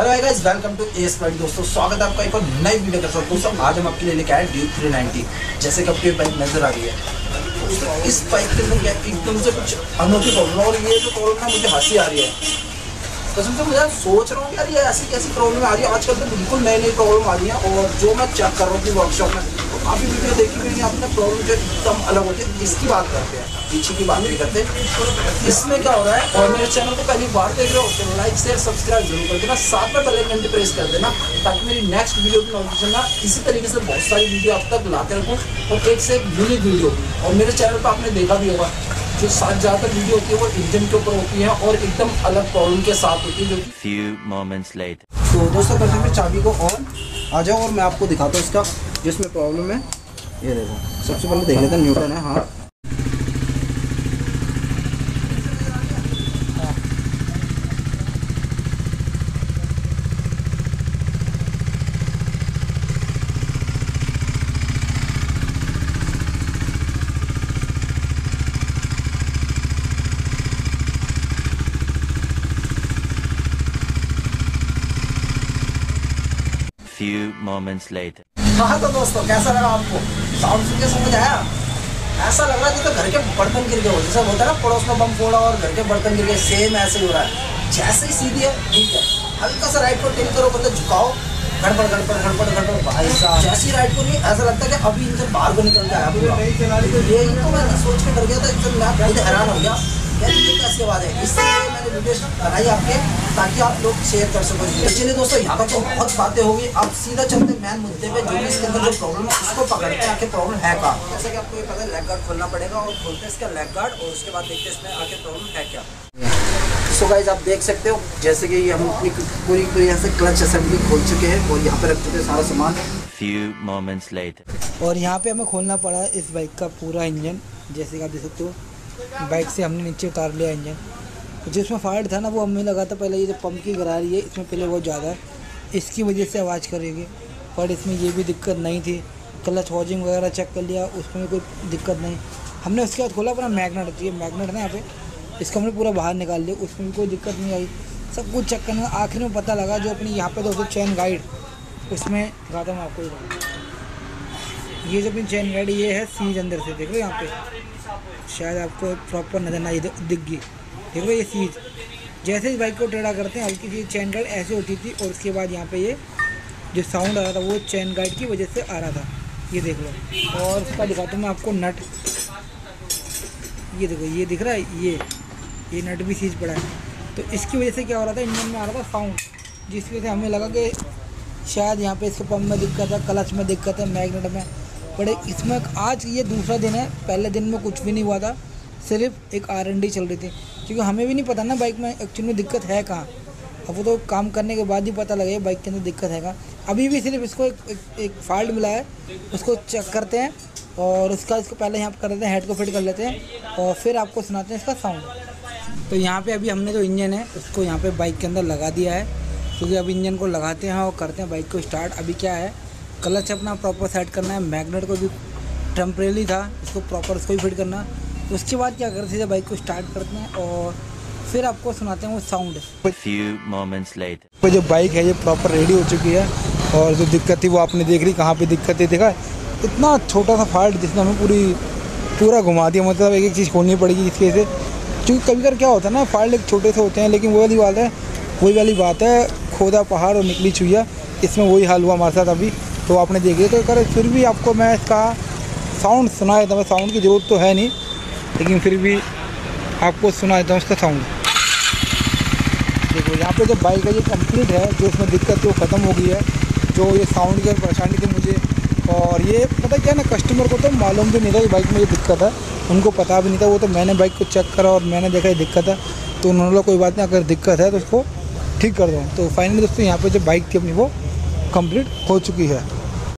Hello guys welcome to S point दोस्तों। स्वागत है आपका एक और नई वीडियो के साथ। दोस्तों, आज हम आपके लिए लेके आए ड्यूब थ्री नाइनटी जैसे कि आपकी बाइक नज़र आ रही है। इस बाइक के अंदर एकदम से कुछ अनोखी प्रॉब्लम और ये जो प्रॉब्लम है मुझे हँसी आ रही है। कसम से मुझे सोच रहा हूँ यार ये ऐसी कैसी प्रॉब्लम आ रही है? आजकल तो बिल्कुल नई नई प्रॉब्लम आ रही है। और जो मैं चेक कर रहा हूँ वर्कशॉप में काफ़ी वीडियो देखी गई आपने प्रॉब्लम जो एकदम अलग होती है। इसकी बात करते हैं पीछे की बात नहीं करते। इसमें क्या हो रहा है और मेरे चैनल को पहली बार देख रहे हो तो लाइक शेयर सब्सक्राइब ज़रूर कर देना। साथ में बेल घंटे प्रेस कर देना ताकि मेरी नेक्स्ट वीडियो की नोटिफिकेशन ना इसी तरीके से बहुत सारी वीडियो आप तक लाते रखूँ और एक से एक यूनिक वीडियो और मेरे चैनल पर आपने देखा भी होगा जो साथ ज़्यादातर वीडियो होती है वो इंजन के ऊपर होती है और एकदम अलग प्रॉब्लम के साथ होती है जो Few moments later. तो दोस्तों करते हैं चाबी को ऑन आ जाओ और मैं आपको दिखाता हूँ इसका जिसमें प्रॉब्लम है, ये देखो सबसे पहले देख लेते हैं न्यूटन है हाँ Few moments later. हाँ तो दोस्तों? कैसा लगा आपको? साउंड सुन के समझ आया? ऐसा लग रहा है जैसे घर के बर्तन गिर गए हो। जैसे होता है ना, पड़ोस में बम फोड़ा और घर के बर्तन गिर गए सेम ऐसे ही हो रहा है। जैसे ही सीधी है, ठीक है। हल्का सा राइट को टिल करो मतलब झुकाओ। गड़बड़ गड़बड़ गड़बड़ गड़बड़, भाई साहब। जैसी राइट को नहीं ऐसा लगता है कि अभी इंजन बाहर को निकल जाए ये तो मैं सोच के डर गया था एकदम मैं हैरान हो गया। यार ये कैसी आवाज़ है इसलिए मैंने वीडियो बनाई आपके? ताकि आप लोग शेयर कर सको। तो चलिए दोस्तों यहाँ पर तो बहुत बातें होगी। अब सीधा चलते मेन मुद्दे पे जो भी इसके अंदर जो प्रॉब्लम है उसको पकड़ते हैं आखिर प्रॉब्लम है का जैसे कि आपको ये पता है लेग गार्ड खोलना पड़ेगा और खोलते हैं इसका लेग गार्ड और उसके बाद देखते हैं इसमें आखिर प्रॉब्लम है क्या। सो गाइज़ आप देख सकते हो जैसे कि हम अपनी पूरी तरह से क्लच असेंबली खोल चुके हैं और यहाँ पे रख चुके हैं सारा सामान। Few moments later. और यहाँ पे हमें खोलना पड़ा है इस बाइक का पूरा इंजन जैसे कि आप देख सकते हो। बाइक से हमने नीचे उतार लिया इंजन। तो जिसमें फाल्ट था ना, वो हमें लगा था पहले ये जो पंप की गरा रही है, इसमें पहले बहुत ज़्यादा है। इसकी वजह से आवाज़ करेगी, पर इसमें ये भी दिक्कत नहीं थी। क्लच वॉचिंग वगैरह चेक कर लिया, उसमें कोई दिक्कत नहीं। हमने उसके बाद खोला अपना मैगनेट होती है मैगनेट ना यहाँ पे, इसको हमने पूरा बाहर निकाल लिया, उसमें भी कोई दिक्कत नहीं आई। सब कुछ चेक करने आखिर में पता लगा, जो अपनी यहाँ पे दोस्तों चैन गाइड, उसमें गाता मैं आपको। ये ये जो अपनी चैन गाइड, ये है सीज अंदर से, देख लो यहाँ पे? शायद आपको प्रॉपर नज़र ना दिख गई। देख ये सीज जैसे इस बाइक को टेढ़ा करते हैं, हल्की सी चैन गाइड ऐसे होती थी, और उसके बाद यहाँ पे ये जो साउंड आ रहा था, वो चैन गाइड की वजह से आ रहा था। ये देख लो। और उसका दिखाता हूँ मैं आपको नट। ये देखो, ये दिख रहा है, ये ये नट भी सीज पड़ा है। तो इसकी वजह से क्या हो रहा था, इंजन में आ रहा था साउंड जिसकी वजह से हमें लगा कि शायद यहाँ पे इसके पंप में दिक्कत है क्लच में दिक्कत है मैगनेट में। बड़े इसमें आज ये दूसरा दिन है पहले दिन में कुछ भी नहीं हुआ था सिर्फ़ एक आर एन डी चल रही थी। क्योंकि हमें भी नहीं पता ना बाइक में एक्चुअली में दिक्कत है कहाँ। अब वो तो काम करने के बाद ही पता लगे बाइक के अंदर दिक्कत है कहाँ। अभी भी सिर्फ़ इसको एक, एक, एक फॉल्ट मिला है उसको चेक करते हैं और उसका इसको पहले यहाँ पर कर देते हैं हेड को फिट कर लेते हैं और फिर आपको सुनाते हैं इसका साउंड तो यहाँ पे अभी हमने जो इंजन है उसको यहाँ पे बाइक के अंदर लगा दिया है। क्योंकि अब इंजन को लगाते हैं और करते हैं बाइक को स्टार्ट अभी क्या है क्लच अपना प्रॉपर सेट करना है मैगनेट को भी टेम्परेली था इसको प्रॉपर उसको भी फिट करना उसके बाद क्या करते हैं बाइक को स्टार्ट करते हैं और फिर आपको सुनाते हैं वो साउंड Few moments later. जो बाइक है ये प्रॉपर रेडी हो चुकी है और जो दिक्कत थी वो आपने देख ली कहाँ पे दिक्कत थी देखा? इतना छोटा सा फाल्ट जिसने हमें पूरी पूरा घुमा दिया मतलब एक एक चीज़ खोलनी पड़ेगी इसकी वजह से क्योंकि कभी कभी क्या होता है ना फाल्ट एक छोटे से होते हैं लेकिन वो वाली बात है वही वाली बात है खोदा पहाड़ और निकली चुहिया इसमें वही हाल हुआ हमारे साथ अभी। तो आपने देखिए तो कर फिर भी आपको मैं इसका साउंड सुना देता हूँ साउंड की ज़रूरत तो है नहीं, लेकिन फिर भी आपको सुना देता हूँ उसका साउंड देखो, यहाँ पे जो बाइक है, ये कंप्लीट है, जो उसमें दिक्कत थी वो ख़त्म हो गई है, जो ये साउंड की परेशानी थी मुझे, और ये पता क्या ना कस्टमर को तो मालूम भी नहीं था कि बाइक में ये दिक्कत है, उनको पता भी नहीं था, वो तो मैंने बाइक को चेक करा और मैंने देखा ये दिक्कत है तो उन्होंने बोला, कोई बात नहीं, अगर दिक्कत है तो उसको ठीक कर दो। तो फाइनली दोस्तों, यहाँ पे जो बाइक थी अपनी, वो कंप्लीट हो चुकी है।